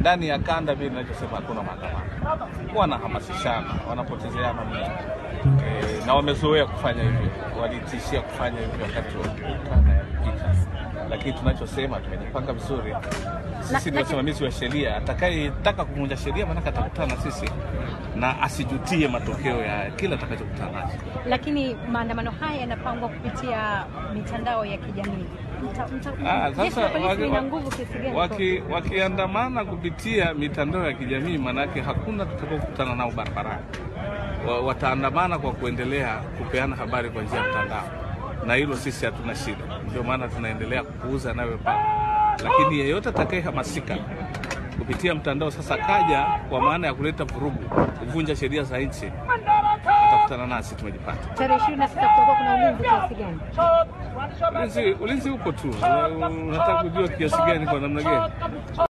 ndani ya kanda vile ninachosema hakuna maandamano, wanahamasishana, wanapotezeana muda e, na wamezoea kufanya hivyo, walitishia kufanya hivyo wakati wa lakini tunachosema tumejipanga vizuri. Sisi ni wasimamizi wa sheria, atakayetaka kuvunja sheria maanake atakutana na sisi na asijutie matokeo ya kila atakachokutana nacho. Lakini maandamano haya yanapangwa kupitia mitandao ya kijamii. Ah, sasa wakiandamana waki- kupitia mitandao ya kijamii, maanake hakuna tutakaokutana nao barabarani. Wataandamana kwa kuendelea kupeana habari kwa njia ya mtandao, na hilo sisi hatuna shida, ndio maana tunaendelea kupuuza nawe pale. Lakini yeyote atakayehamasika kupitia mtandao, sasa kaja kwa maana ya kuleta vurugu, kuvunja sheria za nchi, atakutana nasi, tumejipata. Tarehe ishirini na sita kutakuwa kuna ulinzi kiasi gani? Ulinzi, ulinzi uko tu. Unataka kujua kiasi gani, kwa namna gani?